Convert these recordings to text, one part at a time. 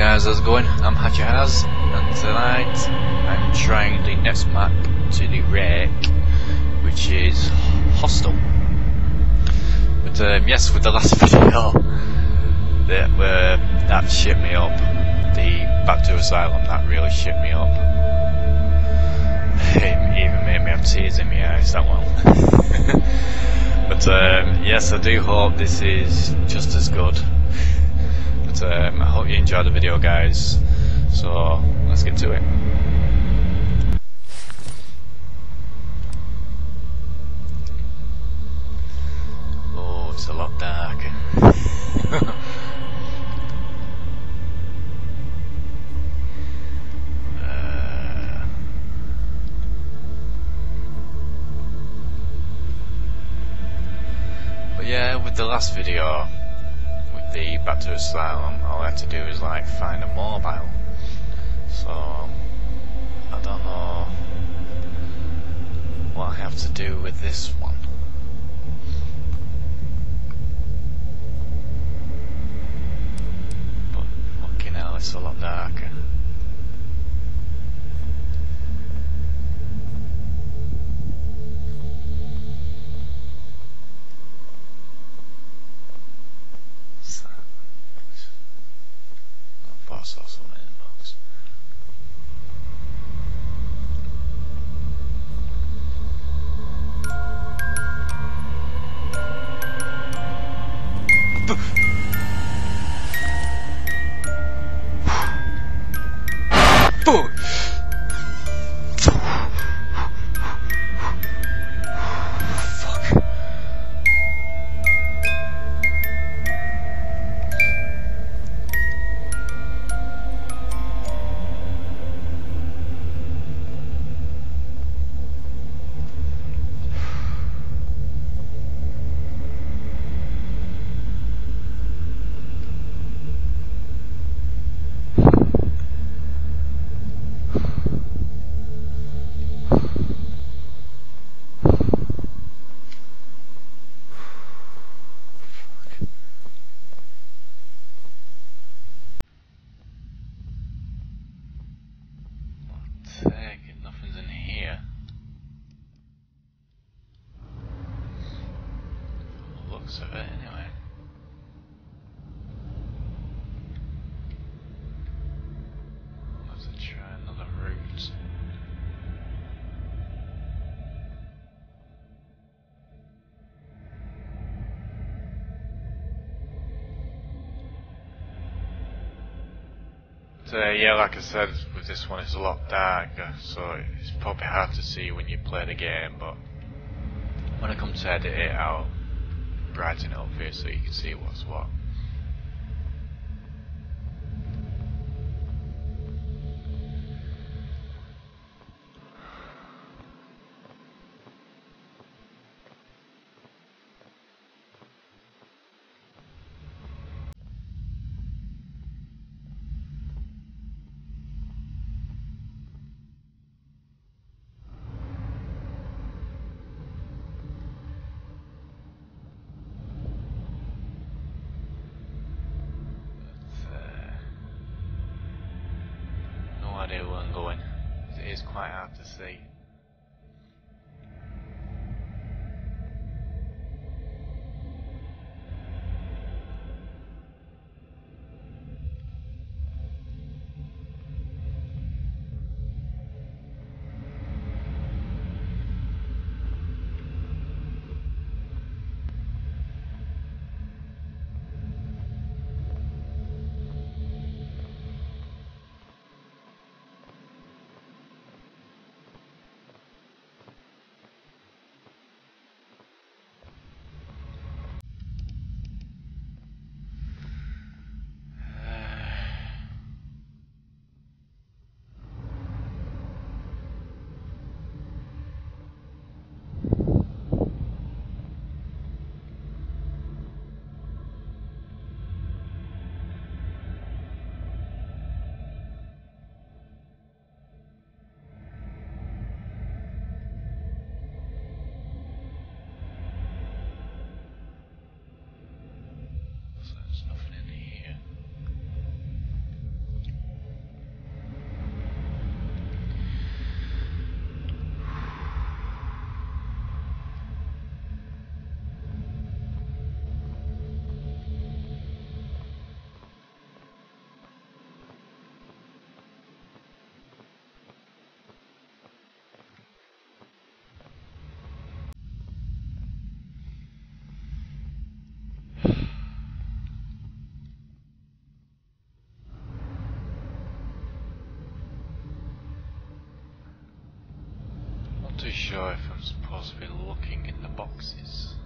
guys, how's it going? I'm HatCHeTHaZ, and tonight I'm trying the next map to the Rake, which is Hostel. But um, yes, with the last video, that uh, that shit me up. The Back to Asylum, that really shit me up. It even made me have tears in my eyes, that one. but um, yes, I do hope this is just as good. Um, I hope you enjoyed the video, guys. So let's get to it. Oh, it's a lot darker. Uh, But yeah, with the last video, the Back Asylum, all I had to do is like find a mobile. So, um, I don't know what I have to do with this one. But it's a lot darker. What's that? Oh, I thought So uh, yeah, like I said, with this one it's a lot darker, so it's probably hard to see when you play the game, but when I come to edit it, I'll brighten it up here so you can see what's what. But, uh, no idea where I'm going. It is quite hard to see. sure if I'm supposed to be looking in the boxes.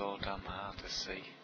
Lord, I'm hard to see.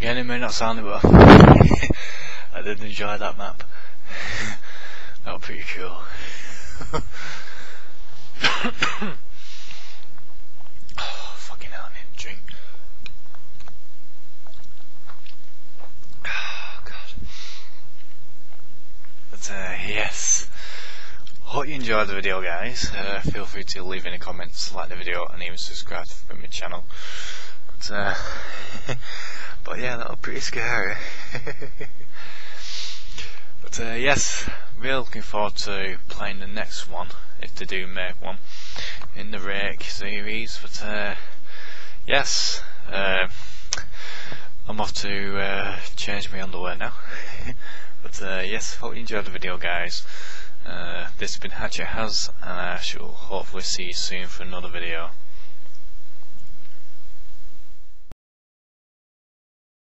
Again, it may not sound it, but I did enjoy that map. that was pretty cool. oh, fucking hell, I need a drink. Oh, God. But, uh, yes. Hope you enjoyed the video, guys. Uh, feel free to leave any comments, like the video, and even subscribe to my channel. But, uh, but yeah, that was pretty scary. but uh, yes, really looking forward to playing the next one, if they do make one, in the Rake series. But uh, yes, uh, I'm off to uh, change my underwear now. but uh, yes, hope you enjoyed the video, guys. Uh, this has been HatCHeTHaZ, and I shall hopefully see you soon for another video.